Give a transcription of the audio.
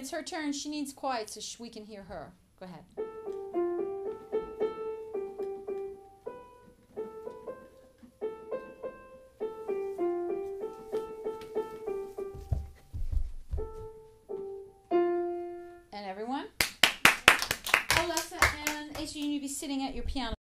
it's her turn. She needs quiet so we can hear her. Go ahead. And everyone? Alessa and Ace, you need to be sitting at your piano.